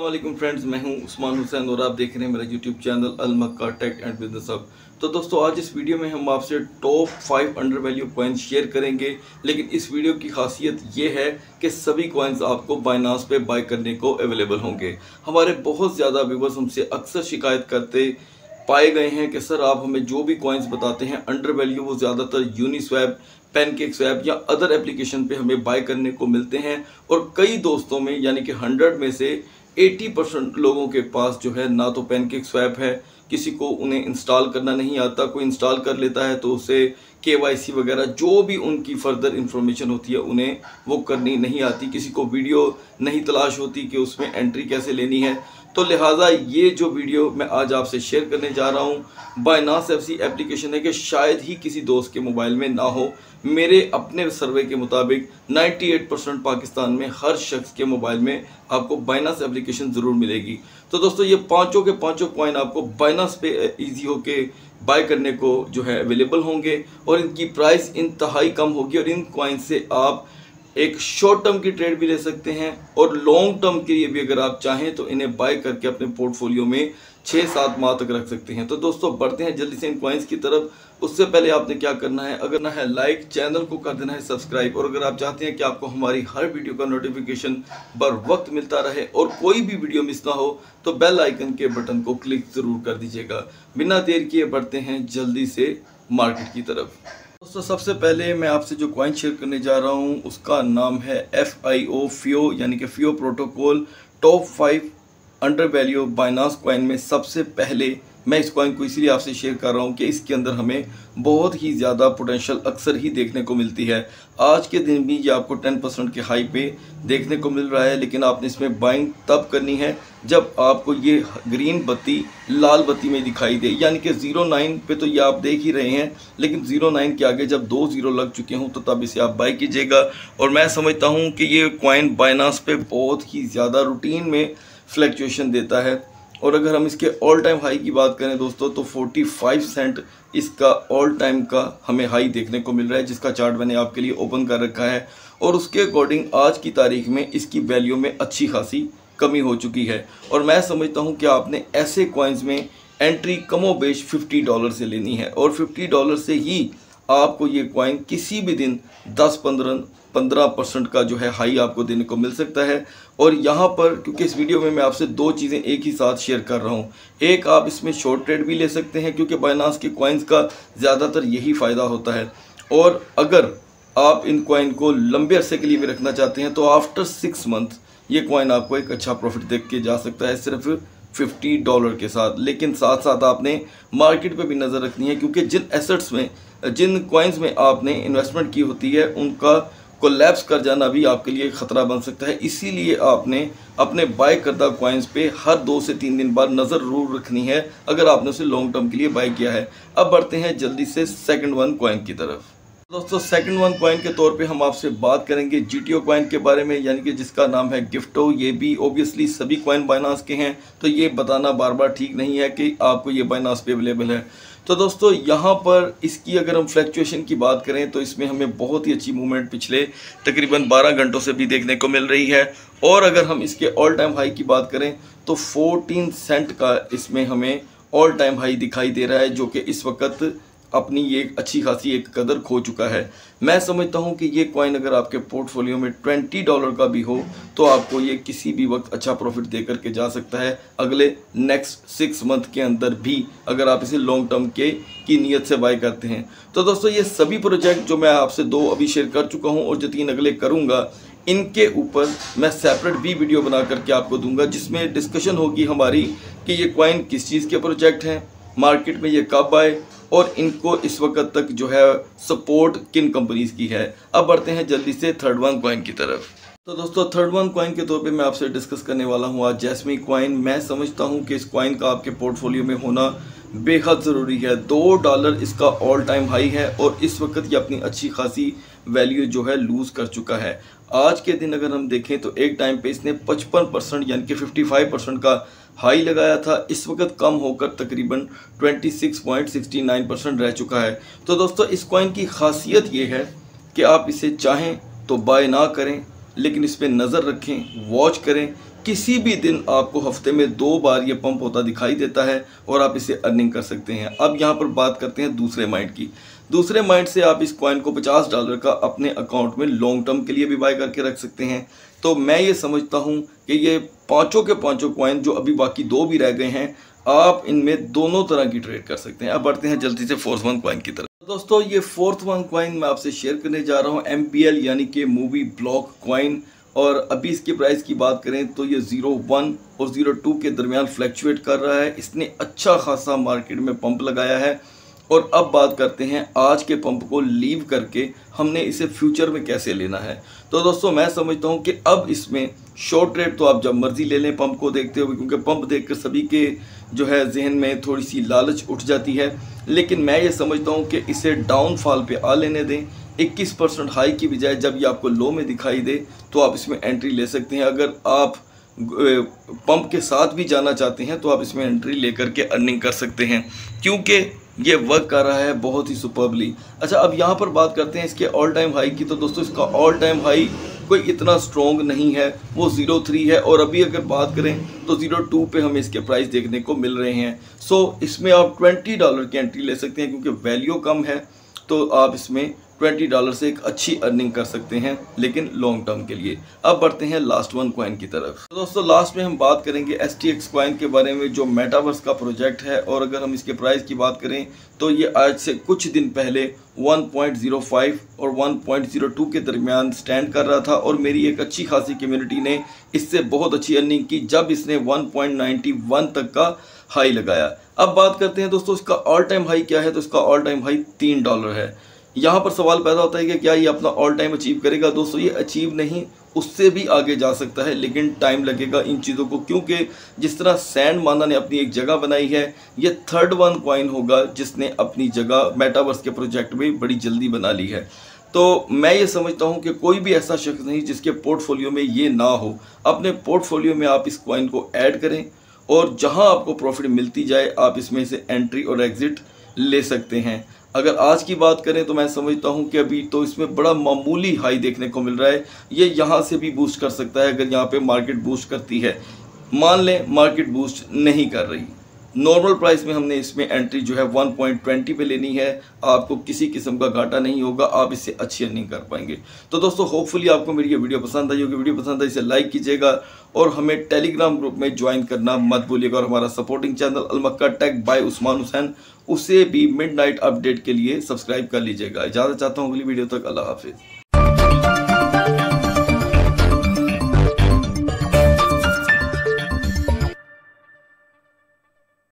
वालेकुम फ्रेंड्स मैं हूँ उस्मान हुसैन और आप देख रहे हैं मेरा YouTube channel Al Makka tech and business hub तो दोस्तों, आज इस वीडियो में हम आपसे top five under value coins share करेंगे, लेकिन इस वीडियो की खासियत ये है कि सभी कॉइन्स आपको बाइनास पे बाय करने को अवेलेबल होंगे। हमारे बहुत ज़्यादा व्यूवर्स हमसे अक्सर शिकायत करते पाए गए हैं कि, सर, आप हमें जो भी कॉइन्स बताते हैं अंडर वैल्यू वो ज़्यादातर यूनिस्वैप पैनकेक स्वैप या अदर एप्लीकेशन पे हमें बाय करने को मिलते हैं। और कई दोस्तों में, यानी कि हंड्रेड में से 80 परसेंट लोगों के पास जो है ना तो पैनकेक स्वैप है, किसी को उन्हें इंस्टॉल करना नहीं आता, कोई इंस्टॉल कर लेता है तो उसे के वगैरह जो भी उनकी फर्दर इंफॉर्मेशन होती है उन्हें वो करनी नहीं आती, किसी को वीडियो नहीं तलाश होती कि उसमें एंट्री कैसे लेनी है। तो लिहाजा ये जो वीडियो मैं आज आपसे शेयर करने जा रहा हूँ बाइनास ऐसी एप्लीकेशन है कि शायद ही किसी दोस्त के मोबाइल में ना हो। मेरे अपने सर्वे के मुताबिक 98 परसेंट पाकिस्तान में हर शख्स के मोबाइल में आपको बाइनास एप्लीकेशन ज़रूर मिलेगी। तो दोस्तों, ये पाँचों के पाँचों कॉइन आपको बाइनास पे इजी होके बाय करने को जो है अवेलेबल होंगे और इनकी प्राइस इंतहाई कम होगी और इन कॉइन से आप एक शॉर्ट टर्म की ट्रेड भी ले सकते हैं और लॉन्ग टर्म के लिए भी अगर आप चाहें तो इन्हें बाय करके अपने पोर्टफोलियो में छः सात माह तक रख सकते हैं। तो दोस्तों, बढ़ते हैं जल्दी से इन कॉइन्स की तरफ़। उससे पहले आपने क्या करना है? अगर ना है लाइक चैनल को कर देना है सब्सक्राइब और अगर आप चाहते हैं कि आपको हमारी हर वीडियो का नोटिफिकेशन बर वक्त मिलता रहे और कोई भी वीडियो मिस ना हो तो बेल आइकन के बटन को क्लिक ज़रूर कर दीजिएगा। बिना देर किए बढ़ते हैं जल्दी से मार्केट की तरफ़। दोस्तों, सबसे पहले मैं आपसे जो क्वाइन शेयर करने जा रहा हूँ, उसका नाम है एफ़ आई ओ फ्यो यानी कि FIO protocol top five under value Binance coin में सबसे पहले मैं इस कॉइन को इसलिए आपसे शेयर कर रहा हूँ कि इसके अंदर हमें बहुत ही ज़्यादा पोटेंशियल अक्सर ही देखने को मिलती है। आज के दिन भी ये आपको 10 परसेंट के हाई पे देखने को मिल रहा है, लेकिन आपने इसमें बाइंग तब करनी है जब आपको ये ग्रीन बत्ती, लाल बत्ती में दिखाई दे। यानी कि ज़ीरो नाइन पे तो ये आप देख ही रहे हैं, लेकिन ज़ीरो नाइन के आगे जब दो ज़ीरो लग चुके हों तो तब इसे आप बाई कीजिएगा। और मैं समझता हूँ कि ये कॉइन बाइनास पे बहुत ही ज़्यादा रूटीन में फ्लैक्चुएशन देता है। और अगर हम इसके ऑल टाइम हाई की बात करें दोस्तों तो 45 सेंट इसका ऑल टाइम का हमें हाई देखने को मिल रहा है, जिसका चार्ट मैंने आपके लिए ओपन कर रखा है। और उसके अकॉर्डिंग आज की तारीख में इसकी वैल्यू में अच्छी खासी कमी हो चुकी है। और मैं समझता हूँ कि आपने ऐसे कॉइन्स में एंट्री कमो बेश फिफ्टी डॉलर से लेनी है। और फिफ्टी डॉलर से ही आपको ये कॉइन किसी भी दिन दस पंद्रह पंद्रह परसेंट का जो है हाई आपको देने को मिल सकता है। और यहाँ पर, क्योंकि इस वीडियो में मैं आपसे दो चीज़ें एक ही साथ शेयर कर रहा हूँ। एक, आप इसमें शॉर्ट ट्रेड भी ले सकते हैं, क्योंकि बाइनास के कॉइन्स का ज़्यादातर यही फ़ायदा होता है। और अगर आप इन कॉइन को लंबे अरसे के लिए भी रखना चाहते हैं तो आफ्टर सिक्स मंथ ये कॉइन आपको एक अच्छा प्रॉफिट देख के जा सकता है, सिर्फ़ फिफ्टी डॉलर के साथ। लेकिन साथ साथ आपने मार्केट पे भी नज़र रखनी है, क्योंकि जिन एसेट्स में जिन कॉइन्स में आपने इन्वेस्टमेंट की होती है, उनका कोलैप्स कर जाना भी आपके लिए ख़तरा बन सकता है। इसीलिए आपने अपने बाय करदा कॉइन्स पे हर दो से तीन दिन बाद नज़र ज़रूर रखनी है, अगर आपने उसे लॉन्ग टर्म के लिए बाय किया है। अब बढ़ते हैं जल्दी से सेकंड वन कॉइन की तरफ़। दोस्तों सेकंड वन कॉइन के तौर पे हम आपसे बात करेंगे जी टी कॉइन के बारे में, यानी कि जिसका नाम है गिफ्टो ये भी ओबियसली सभी कॉइन बाइनास के हैं तो ये बताना बार बार ठीक नहीं है कि आपको ये बाइनास पे अवेलेबल है। तो दोस्तों, यहाँ पर इसकी अगर हम फ्लैक्चुएशन की बात करें तो इसमें हमें बहुत ही अच्छी मूवमेंट पिछले तकरीबन 12 घंटों से भी देखने को मिल रही है। और अगर हम इसके ऑल टाइम हाई की बात करें तो 14 सेंट का इसमें हमें ऑल टाइम हाई दिखाई दे रहा है, जो कि इस वक्त अपनी ये अच्छी खासी एक कदर खो चुका है। मैं समझता हूँ कि ये कॉइन अगर आपके पोर्टफोलियो में ट्वेंटी डॉलर का भी हो तो आपको ये किसी भी वक्त अच्छा प्रॉफिट दे करके जा सकता है। अगले नेक्स्ट सिक्स मंथ के अंदर भी अगर आप इसे लॉन्ग टर्म के की नीयत से बाय करते हैं। तो दोस्तों, ये सभी प्रोजेक्ट जो मैं आपसे दो अभी शेयर कर चुका हूँ और जो तीन अगले करूँगा, इनके ऊपर मैं सेपरेट भी वीडियो बना करके आपको दूँगा, जिसमें डिस्कशन होगी हमारी कि ये कॉइन किस चीज़ के प्रोजेक्ट हैं मार्केट में ये कब आए और इनको इस वक्त तक जो है सपोर्ट किन कंपनीज़ की है? अब बढ़ते हैं जल्दी से थर्ड वन कॉइन की तरफ़। तो दोस्तों थर्ड वन कॉइन के तौर पे मैं आपसे डिस्कस करने वाला हूँ आज जैसमी कॉइन मैं समझता हूँ कि इस कॉइन का आपके पोर्टफोलियो में होना बेहद ज़रूरी है। दो डॉलर इसका ऑल टाइम हाई है और इस वक्त ये अपनी अच्छी खासी वैल्यू जो है लूज़ कर चुका है। आज के दिन अगर हम देखें तो एक टाइम पे इसने 55 परसेंट यानी कि 55 परसेंट का हाई लगाया था। इस वक्त कम होकर तकरीबन 26.69 परसेंट रह चुका है। तो दोस्तों, इस कॉइन की खासियत ये है कि आप इसे चाहें तो बाय ना करें, लेकिन इस पर नज़र रखें वॉच करें। किसी भी दिन आपको हफ़्ते में दो बार ये पंप होता दिखाई देता है और आप इसे अर्निंग कर सकते हैं। अब यहाँ पर बात करते हैं दूसरे माइंड की। दूसरे माइंड से आप इस कॉइन को 50 डॉलर का अपने अकाउंट में लॉन्ग टर्म के लिए भी बाय करके रख सकते हैं। तो मैं ये समझता हूँ कि ये पाँचों के पाँचों कॉइन जो अभी बाकी दो भी रह गए हैं, आप इनमें दोनों तरह की ट्रेड कर सकते हैं। अब बढ़ते हैं जल्दी से फोर्थ वन कॉइन की तरफ़। दोस्तों, ये फोर्थ वन कॉइन मैं आपसे शेयर करने जा रहा हूँ। एम यानी कि मूवी ब्लॉक कॉइन और अभी इसके प्राइस की बात करें तो ये ज़ीरो वन और ज़ीरो टू के दरमियान फ्लैक्चुएट कर रहा है। इसने अच्छा खासा मार्केट में पंप लगाया है। और अब बात करते हैं आज के पंप को लीव करके हमने इसे फ्यूचर में कैसे लेना है। तो दोस्तों, मैं समझता हूँ कि अब इसमें शॉर्ट रेट तो आप जब मर्ज़ी ले लें पंप को देखते हुए, क्योंकि पंप देखकर सभी के जो है जहन में थोड़ी सी लालच उठ जाती है। लेकिन मैं ये समझता हूँ कि इसे डाउनफॉल पे आ लेने दें। 21 परसेंट हाई की बजाय जब ये आपको लो में दिखाई दे तो आप इसमें एंट्री ले सकते हैं। अगर आप पंप के साथ भी जाना चाहते हैं तो आप इसमें एंट्री लेकर के अर्निंग कर सकते हैं। क्योंकि ये वर्क कर रहा है बहुत ही सुपरबली अच्छा अब यहाँ पर बात करते हैं इसके ऑल टाइम हाई की। तो दोस्तों, इसका ऑल टाइम हाई कोई इतना स्ट्रॉन्ग नहीं है। वो ज़ीरो थ्री है और अभी अगर बात करें तो ज़ीरो टू पर हमें इसके प्राइस देखने को मिल रहे हैं। सो इसमें आप ट्वेंटी डॉलर की एंट्री ले सकते हैं क्योंकि वैल्यू कम है। तो आप इसमें ट्वेंटी डॉलर से एक अच्छी अर्निंग कर सकते हैं, लेकिन लॉन्ग टर्म के लिए। अब बढ़ते हैं लास्ट वन क्वाइन की तरफ़। तो दोस्तों, लास्ट में हम बात करेंगे एस टी एक्स क्वाइन के बारे में, जो मेटावर्स का प्रोजेक्ट है, और अगर हम इसके प्राइस की बात करें तो ये आज से कुछ दिन पहले 1.05 और 1.02 के दरमियान स्टैंड कर रहा था, और मेरी एक अच्छी खासी कम्युनिटी ने इससे बहुत अच्छी अर्निंग की, जब इसने 1.91 तक का हाई लगाया। अब बात करते हैं दोस्तों, इसका ऑल टाइम हाई क्या है? तो इसका ऑल टाइम हाई तीन डॉलर है। यहाँ पर सवाल पैदा होता है कि क्या ये अपना ऑल टाइम अचीव करेगा? दोस्तों, ये अचीव नहीं, उससे भी आगे जा सकता है, लेकिन टाइम लगेगा इन चीज़ों को, क्योंकि जिस तरह सैंड माना ने अपनी एक जगह बनाई है, ये थर्ड वन क्वाइन होगा जिसने अपनी जगह मेटावर्स के प्रोजेक्ट में बड़ी जल्दी बना ली है। तो मैं ये समझता हूँ कि कोई भी ऐसा शख्स नहीं जिसके पोर्टफोलियो में ये ना हो। अपने पोर्टफोलियो में आप इस क्वाइन को ऐड करें और जहाँ आपको प्रॉफिट मिलती जाए, आप इसमें से एंट्री और एग्ज़िट ले सकते हैं। अगर आज की बात करें तो मैं समझता हूँ कि अभी तो इसमें बड़ा मामूली हाई देखने को मिल रहा है। ये यहाँ से भी बूस्ट कर सकता है अगर यहाँ पे मार्केट बूस्ट करती है। मान लें मार्केट बूस्ट नहीं कर रही। नॉर्मल प्राइस में हमने इसमें एंट्री जो है 1.20 पे लेनी है। आपको किसी किस्म का घाटा नहीं होगा, आप इससे अच्छी अर्निंग कर पाएँगे। तो दोस्तों होपफुली आपको मेरी ये वीडियो पसंद आई होगी। वीडियो पसंद आई, इसे लाइक कीजिएगा और हमें टेलीग्राम ग्रुप में ज्वाइन करना मत भूलिएगा। और हमारा supporting channel Almakka tech by Usman Hussain, उसे भी मिड अपडेट के लिए सब्सक्राइब कर लीजिएगा। इजाज़त चाहता हूँ अगली वीडियो तक। अल्लाह हाफिज़।